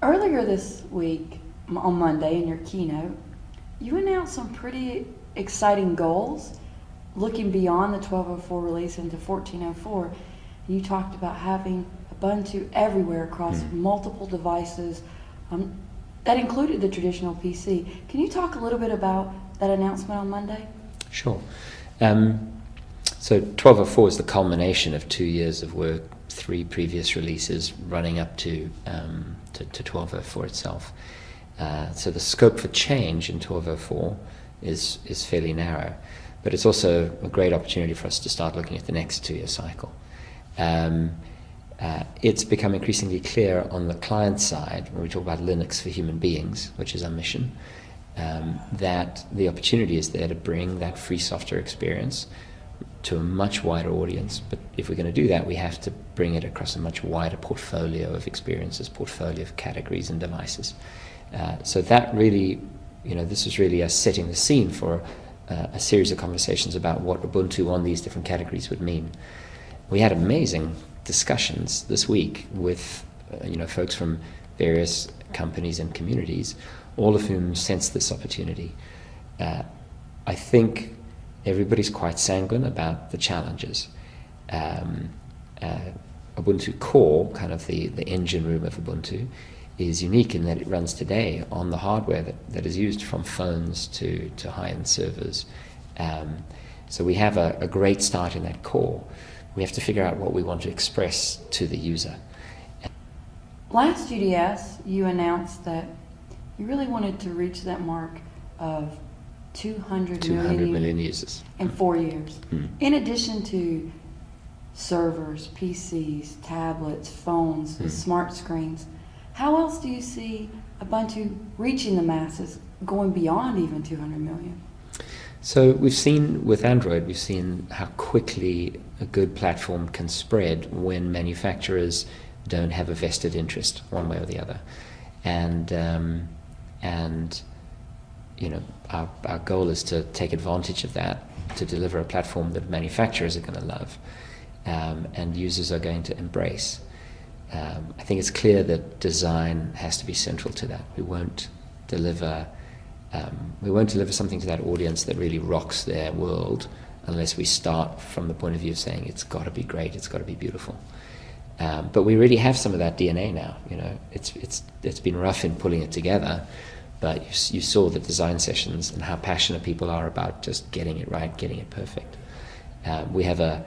Earlier this week, on Monday, in your keynote, you announced some pretty exciting goals looking beyond the 1204 release into 1404. You talked about having Ubuntu everywhere across mm. multiple devices. Um, that included the traditional PC. Can you talk a little bit about that announcement on Monday? Sure. Um, so 1204 is the culmination of two years of work, three previous releases running up to, um, to, to 1204 itself. Uh, so the scope for change in 1204 is, is fairly narrow, but it's also a great opportunity for us to start looking at the next two year cycle. Um, uh, it's become increasingly clear on the client side, when we talk about Linux for human beings, which is our mission, um, that the opportunity is there to bring that free software experience to a much wider audience. But if we're going to do that, we have to bring it across a much wider portfolio of experiences, portfolio of categories and devices. Uh, so that really, you know, this is really us setting the scene for uh, a series of conversations about what Ubuntu on these different categories would mean. We had amazing discussions this week with, uh, you know, folks from various companies and communities, all of whom sense this opportunity. Uh, I think everybody's quite sanguine about the challenges. Um, uh, Ubuntu Core, kind of the, the engine room of Ubuntu, is unique in that it runs today on the hardware that, that is used from phones to, to high end servers. Um, so we have a, a, great start in that core. We have to figure out what we want to express to the user. Last UDS, you announced that you really wanted to reach that mark of 200, 200 million, million users in four years. Hmm. In addition to servers, PCs, tablets, phones, hmm. smart screens, how else do you see Ubuntu reaching the masses, going beyond even 200 million? So we've seen with Android, we've seen how quickly a good platform can spread when manufacturers don't have a vested interest one way or the other, and um, and you know our our goal is to take advantage of that to deliver a platform that manufacturers are going to love um, and users are going to embrace um, I think it's clear that design has to be central to that. We won't deliver um, we won't deliver something to that audience that really rocks their world unless we start from the point of view of saying it's got to be great, it's got to be beautiful. Um, but we really have some of that DNA now. You know, it's it's it's been rough in pulling it together, but you, you saw the design sessions and how passionate people are about just getting it right, getting it perfect. Um, we have a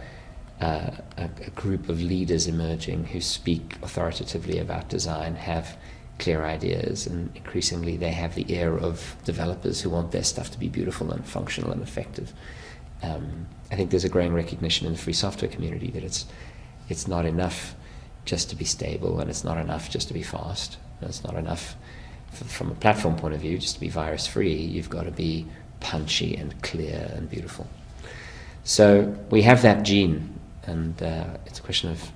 uh, a, a, group of leaders emerging who speak authoritatively about design, have clear ideas, and increasingly they have the ear of developers who want their stuff to be beautiful and functional and effective. Um, I think there's a growing recognition in the free software community that it's it's not enough just to be stable, and it's not enough just to be fast. And it's not enough from a platform point of view just to be virus free. You've got to be punchy and clear and beautiful. So we have that gene and uh, it's a question of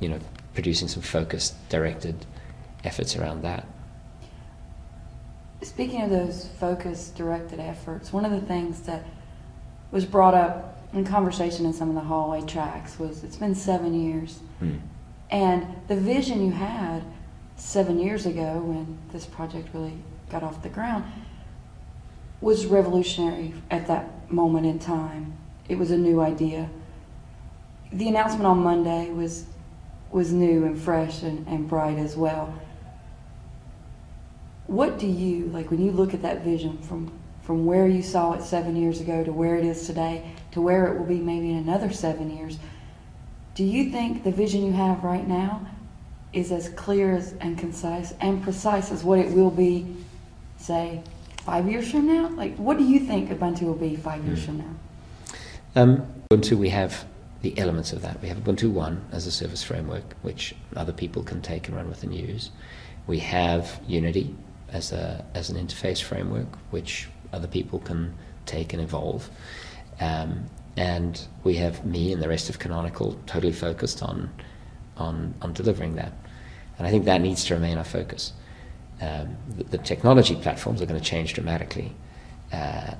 you know producing some focused, directed efforts around that. Speaking of those focused, directed efforts, one of the things that was brought up in conversation in some of the hallway tracks was it's been seven years, hmm. and the vision you had seven years ago when this project really got off the ground was revolutionary at that moment in time. It was a new idea the announcement on Monday was was new and fresh and, and bright as well. What do you like when you look at that vision from from where you saw it seven years ago to where it is today to where it will be maybe in another seven years? Do you think the vision you have right now is as clear and concise and precise as what it will be, say, five years from now? Like, what do you think Ubuntu will be five years from now? Um, Ubuntu, we have the elements of that. We have Ubuntu One as a service framework, which other people can take and run with and use. We have Unity as a as an interface framework, which other people can take and evolve. Um, and we have me and the rest of Canonical totally focused on on on delivering that. And I think that needs to remain our focus. Um, the, the, technology platforms are going to change dramatically. Uh,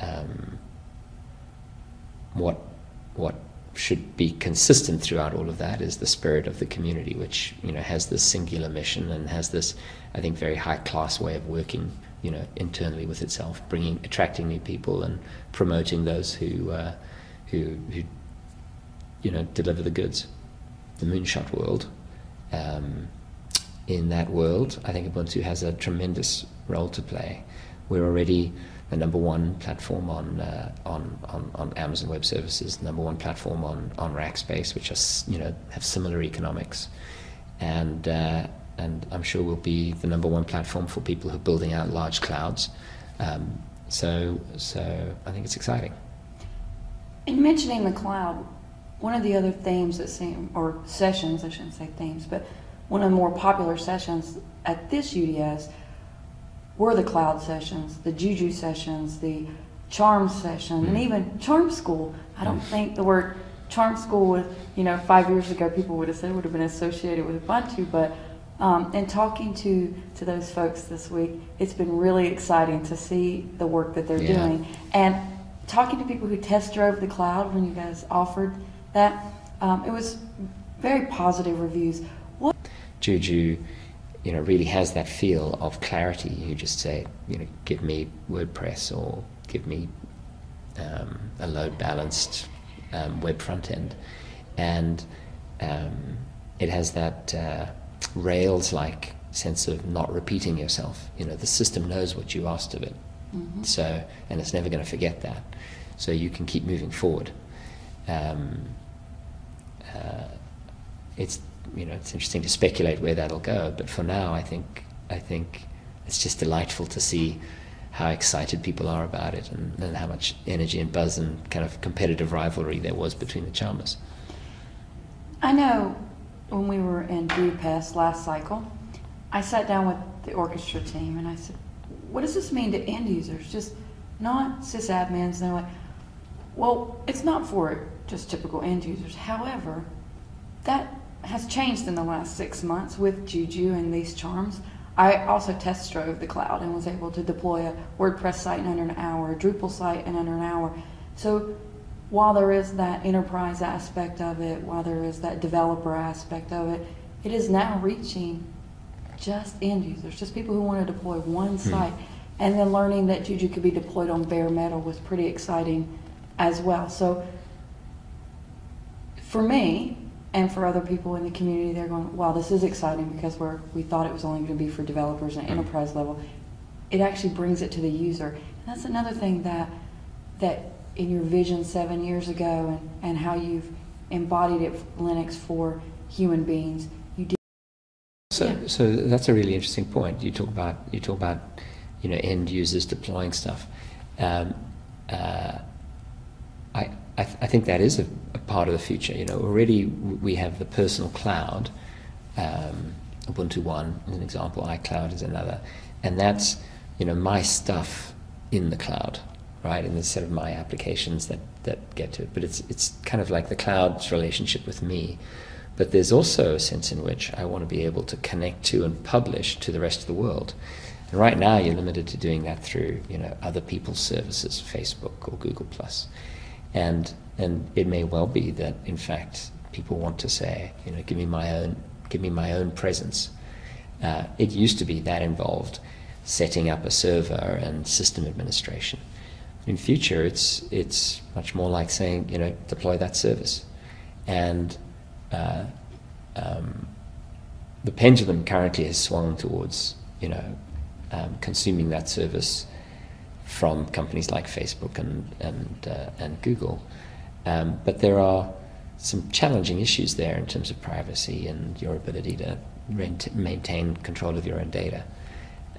um, what what should be consistent throughout all of that is the spirit of the community, which you know has this singular mission and has this, I think, very high class way of working, you know, internally with itself, bringing, attracting new people and promoting those who, uh, who, who, you know, deliver the goods. The moonshot world. Um, in that world, I think Ubuntu has a tremendous role to play. We're already the number one platform on, uh, on, on, on Amazon Web Services, number one platform on, on Rackspace, which are, you know, have similar economics. And, uh, and I'm sure we'll be the number one platform for people who are building out large clouds. Um, so, so I think it's exciting. In mentioning the cloud, one of the other themes that seem, or sessions, I shouldn't say themes, but one of the more popular sessions at this UDS were the cloud sessions, the juju sessions, the charm session, and even charm school. I don't think the word charm school would, you know, five years ago people would have said would have been associated with Ubuntu, but um, and talking to to those folks this week, it's been really exciting to see the work that they're Yeah. doing, and talking to people who test drove the cloud when you guys offered that, um, it was very positive reviews. What Juju, you know, really has that feel of clarity. You just say, you know, give me WordPress or give me um, a load balanced um, web front end, and um, it has that uh, Rails like sense of not repeating yourself. You know, the system knows what you asked of it, so and it's never going to forget that. So you can keep moving forward. Um, uh, it's you know it's interesting to speculate where that'll go, but for now, I think I think it's just delightful to see how excited people are about it and, and how much energy and buzz and kind of competitive rivalry there was between the charmers. I know when we were in Budapest last cycle, I sat down with the orchestra team and I said, What does this mean to end users? Just not sysadmins. And they're like, Well, it's not for just typical end users. However, that has changed in the last six months with Juju and these charms. I also test drove the cloud and was able to deploy a WordPress site in under an hour, a Drupal site in under an hour. So while there is that enterprise aspect of it, while there is that developer aspect of it, it is now reaching just end users, just people who want to deploy one hmm. site. And then learning that Juju could be deployed on bare metal was pretty exciting as well. So for me and for other people in the community, they're going, wow, this is exciting because we're, we thought it was only going to be for developers and enterprise level. It actually brings it to the user. And that's another thing that, that in your vision seven years ago and, and how you've embodied it, Linux, for human beings, you did. So, Yeah. so that's a really interesting point. You talk about you talk about you know end users deploying stuff. Um, uh, I th- I think that is a, a part of the future. You know, already we have the personal cloud. Um, Ubuntu One is an example. iCloud is another, and that's you know my stuff in the cloud, right? In the set of my applications that that get to it. But it's it's kind of like the cloud's relationship with me. But there's also a sense in which I want to be able to connect to and publish to the rest of the world. And right now, you're limited to doing that through, you know, other people's services, Facebook or Google Plus, and and it may well be that, in fact, people want to say, you know, give me my own, give me my own presence. Uh, it used to be that involved, setting up a server and system administration. In future, it's it's much more like saying, you know, deploy that service, and uh, um, the pendulum currently has swung towards you know um, consuming that service from companies like Facebook and and uh, and Google, um, but there are some challenging issues there in terms of privacy and your ability to rent, maintain control of your own data.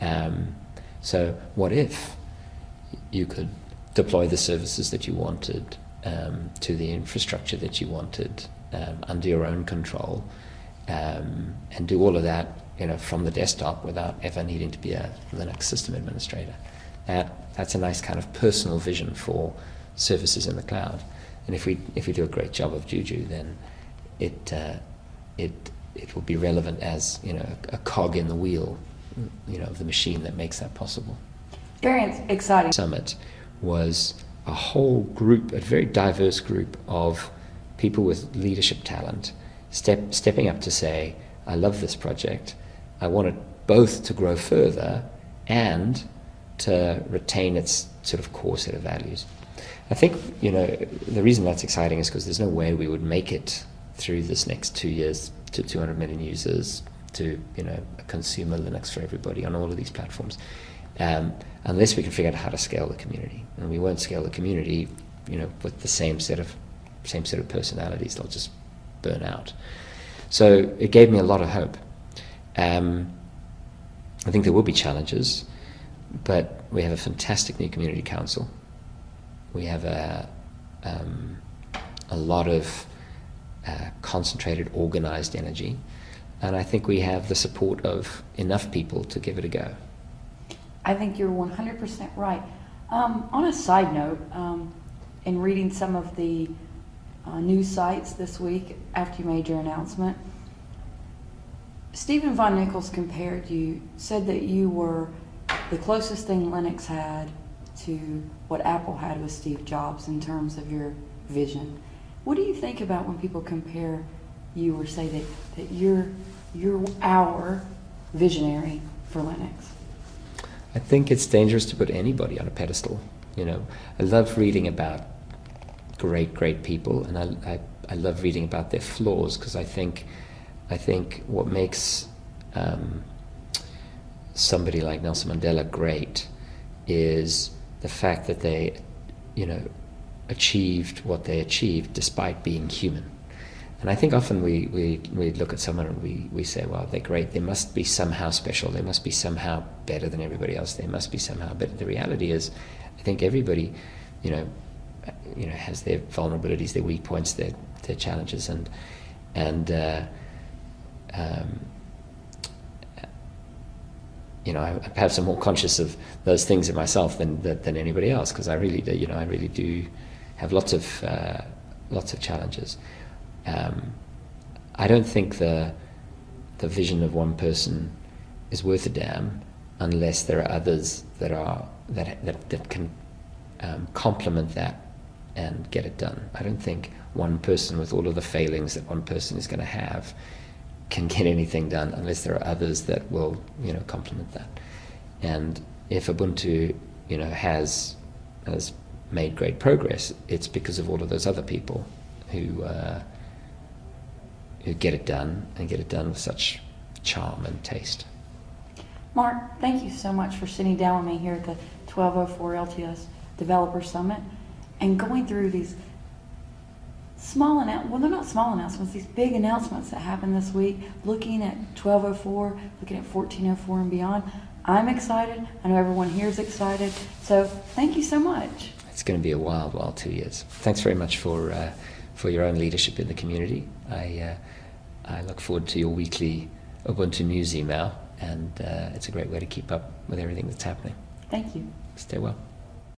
Um, so, what if you could deploy the services that you wanted um, to the infrastructure that you wanted um, under your own control, um, and do all of that, you know, from the desktop without ever needing to be a Linux system administrator. That that's a nice kind of personal vision for services in the cloud. And if we if we do a great job of Juju, then it uh, it it will be relevant as you know a cog in the wheel, you know, of the machine that makes that possible. Very exciting. Summit was a whole group, a very diverse group of people with leadership talent step, stepping up to say, I love this project. I want it both to grow further and to retain its sort of core set of values. I think, you know, the reason that's exciting is because there's no way we would make it through this next two years to 200 million users, to, you know, a consumer Linux for everybody on all of these platforms, um, unless we can figure out how to scale the community. And we won't scale the community, you know, with the same set of same set of personalities. They'll just burn out. So it gave me a lot of hope. Um, I think there will be challenges, but we have a fantastic new community council. We have a, um, a lot of uh, concentrated, organized energy, and I think we have the support of enough people to give it a go. I think you're 100% right. Um, on a side note, um, in reading some of the uh, news sites this week after you made your announcement, Steven Vaughan-Nichols compared you, said that you were the closest thing Linux had to what Apple had with Steve Jobs in terms of your vision. What do you think about when people compare you or say that, that you're, you're our visionary for Linux? I think it's dangerous to put anybody on a pedestal. You know, I love reading about great, great people, and I, I, I love reading about their flaws because I think, I think what makes um, somebody like Nelson Mandela great is the fact that they, you know, achieved what they achieved despite being human. And I think often we, we, we look at someone and we, we say, well, they're great. They must be somehow special. They must be somehow better than everybody else. They must be somehow But The reality is, I think everybody, you know, you know, has their vulnerabilities, their weak points, their, their challenges. And, and uh, um, you know, I, perhaps I'm more conscious of those things in myself than, than, than anybody else because I really do, you know, I really do have lots of, uh, lots of challenges. Um, I don't think the the vision of one person is worth a damn unless there are others that are that that, that can um, complement that and get it done. I don't think one person with all of the failings that one person is going to have can get anything done unless there are others that will you know complement that. And if Ubuntu you know has has made great progress, it's because of all of those other people who. Uh, who get it done and get it done with such charm and taste. Mark, thank you so much for sitting down with me here at the 1204 LTS Developer Summit and going through these small announcements, well, they're not small announcements, these big announcements that happened this week, looking at 1204, looking at 1404 and beyond. I'm excited. I know everyone here is excited. So thank you so much. It's going to be a wild, wild two years. Thanks very much for, uh, for your own leadership in the community. I, uh, I look forward to your weekly Ubuntu News email, and uh, it's a great way to keep up with everything that's happening. Thank you. Stay well.